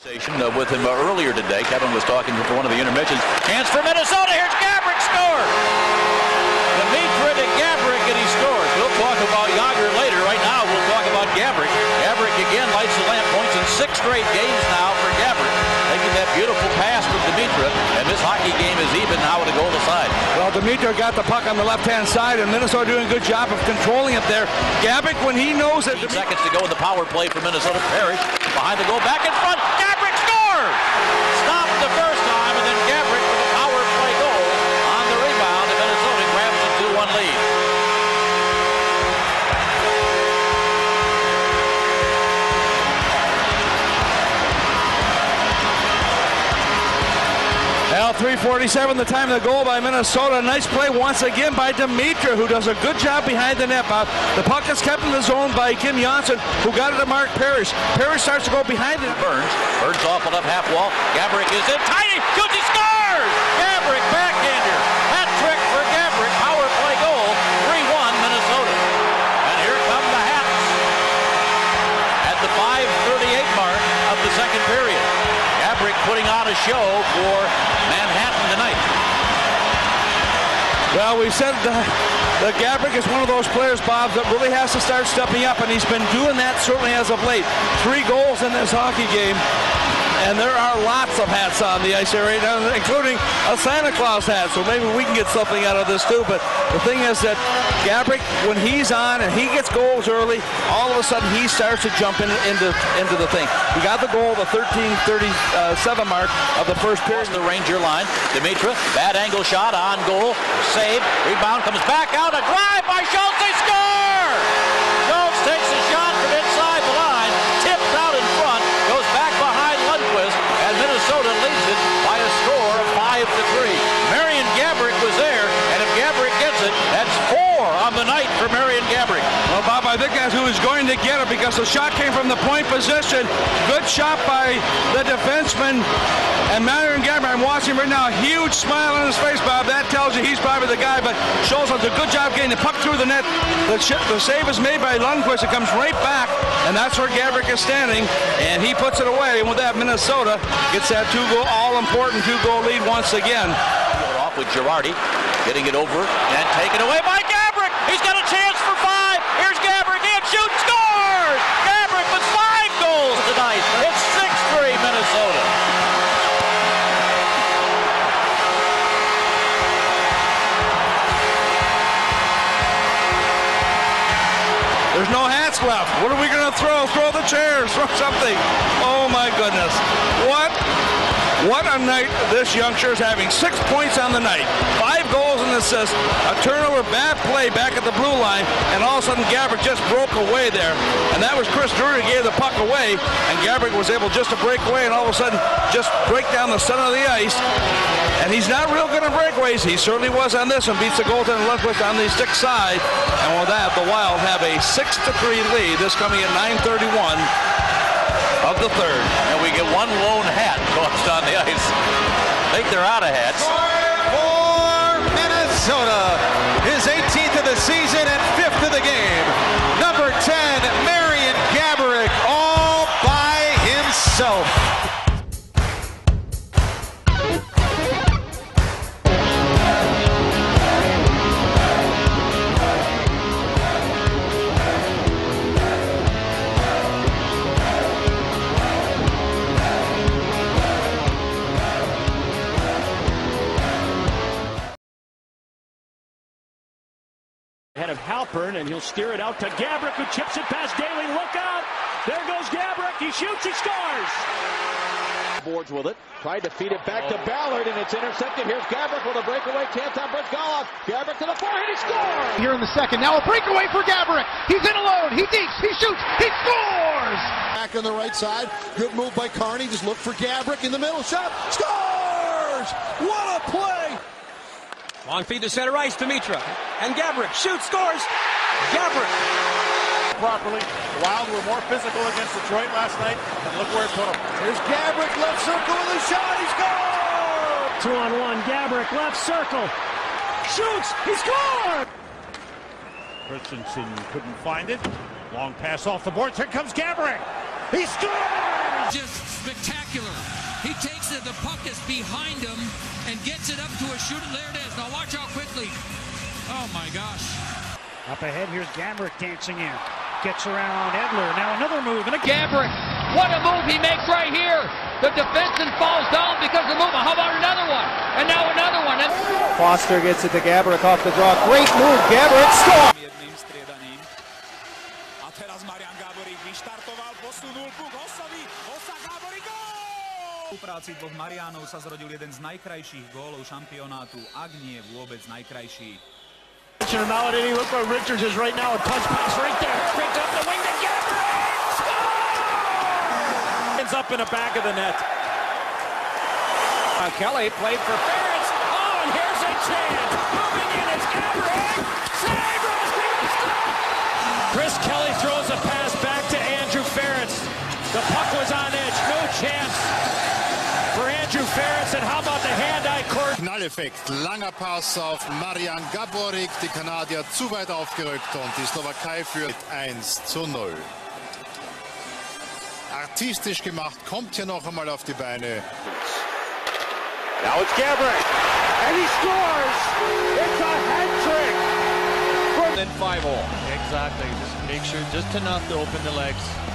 Uh, with him uh, earlier today. Kevin was talking for one of the intermissions. Chance for Minnesota. Here's Gaborik score. Demitra to Gaborik and he scores. We'll talk about Jagr later. Right now we'll talk about Gaborik. Gaborik again lights the lamp points in six straight games now for Gaborik. making that beautiful pass from Demitra. And this hockey game is even now at a goal side. Well, Demitra got the puck on the left-hand side and Minnesota doing a good job of controlling it there. Gaborik, when he knows that... Seconds to go in the power play for Minnesota. Parrish behind the goal, back in front. Gaborik Now 347 the time of the goal by Minnesota. Nice play once again by Demitra, who does a good job behind the net. Bob. The puck is kept in the zone by Kim Johnsson, who got it to Mark Parrish. Parrish starts to go behind it. Burns. Burns off the left half wall. Gaborik is in. Tiny. Shoots. He scores! Gaborik backhander. Hat trick for Gaborik. Power play goal. 3-1 Minnesota. And here come the Hats at the 5:38 mark of the second period. Gaborik putting on a show for Manhattan tonight. Well, we said that, that Gaborik is one of those players, Bob, that really has to start stepping up, and he's been doing that certainly as of late. Three goals in this hockey game, and there are lots of hats on the ice now, including a Santa Claus hat, so maybe we can get something out of this too. But the thing is that Gaborik, when he's on and he gets goals early, all of a sudden he starts to jump in, into, into the thing. He got the goal, the 13:37 mark of the first period. The Ranger line. Demitra, bad angle shot on goal. Save. Rebound comes back out. A drive by Schultz. They score! Think that's who is going to get it because the shot came from the point position. Good shot by the defenseman. And Marian Gaborik, I'm watching right now, huge smile on his face, Bob. That tells you he's probably the guy, but Schultz does a good job getting the puck through the net. The, the save is made by Lundqvist. It comes right back, and that's where Gaborik is standing, and he puts it away. And with that, Minnesota gets that two-goal, all-important two-goal lead once again. Off with Girardi, getting it over and taken away by Gaborik. He's got a chance for Left. What are we going to throw? Throw the chairs. Throw something. Oh my goodness. What? What a night this youngster is having. Six points on the night. Five goals assists. A turnover, bad play back at the blue line. And all of a sudden Gaborik just broke away there. And that was Chris Drury gave the puck away. And Gaborik was able just to break away and all of a sudden just break down the center of the ice. And he's not real good at breakaways. He certainly was on this one. Beats the goaltender Lundqvist on the stick side. And with that, the Wild have a 6 to 3 lead. This coming at 9:31 of the third. And we get one lone hat tossed on the ice. I think they're out of hats. For Minnesota. Of Halpern, and he'll steer it out to Gaborik, who chips it past Daly. Look out! There goes Gaborik. He shoots. He scores. Boards with it. Tried to feed it back to oh. Ballard, and it's intercepted. Here's Gaborik with a breakaway chance on Brett Goloff. Gaborik to the forehand. He scores. Here in the second. Now a breakaway for Gaborik. He's in alone. He deeps. He shoots. He scores. Back on the right side. Good move by Carney. Just look for Gaborik in the middle. Shot. Scores! What a play! Long feed to center ice, Demitra. And Gaborik shoots, scores. Gaborik. properly. The Wild were more physical against Detroit last night, and look where it put them. Here's Gaborik, left circle with a shot. He scores! Two on one. Gaborik left circle. Shoots. He scored. Christensen couldn't find it. Long pass off the boards. Here comes Gaborik. He scores! Just spectacular. He takes it, the puck is behind him and gets it up to a shooter. There it is. Now watch out quickly. Oh my gosh. Up ahead, here's Gaborik dancing in. Gets around Edler. Now another move and a Gaborik. What a move he makes right here. The defenseman falls down because of the move. How about another one? And now another one. And... Foster gets it to Gaborik off the draw. Great move. Gaborik score. Jedným striedaním. A teraz Marian Gáborík vyštartoval, posunul puk Hossovi. Hossa Gáborík, gól! V práci dvoch Marianov sa zrodil jeden z najkrajších gólov šampionátu, ak nie vôbec najkrajší. Look where Richards is right now. A touch pass right there. Up the wing to! Ends up in the back of the net. Uh, Kelly played for Ferris. Oh, and here's a chance. Moving in Gaborik. Knalleffekt. Langer Pass auf Marian Gaborik. Die Kanadier zu weit aufgerückt und die Slowakei führt 1 zu 0. Artistisch gemacht, kommt hier noch einmal auf die Beine. Now it's Gabrick, and he scores! It's a hat trick! Then five all. Exactly. Just make sure just enough to open the legs.